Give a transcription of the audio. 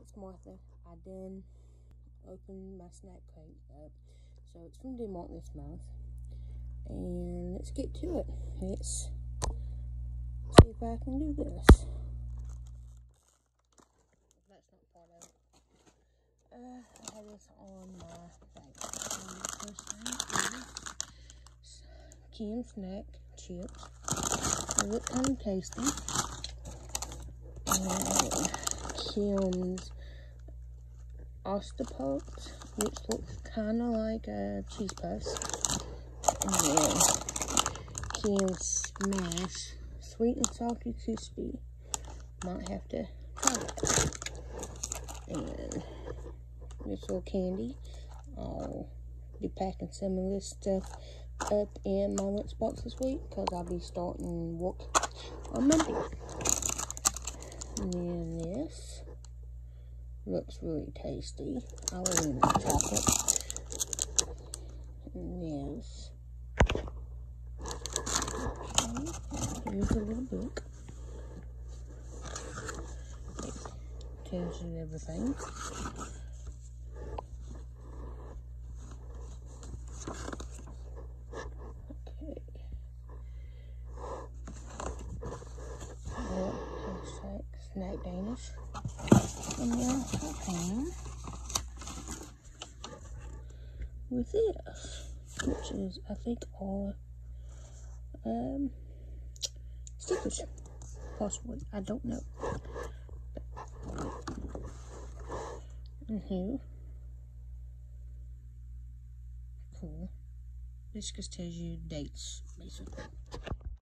It's Martha. I done opened my snack crate up. So it's from Denmark this month. And let's get to it. Let's see if I can do this. That's not part of it. Uh, I have this on my bag. First Snack Chips. They look kind of tasty. Kim's Ostepops, which looks kind of like a cheese puffs. And then Kim's Smash, sweet and salty crispy. Might have to try that. And this little candy. I'll be packing some of this stuff up in my lunchbox this week because I'll be starting work on Monday. And this looks really tasty. I love in chocolate. And this. Here's a little book. It tells you everything. Snack Danish. With this, which is, I think, all um, stickers. Possibly. I don't know. And here. Cool. This just tells you dates, basically.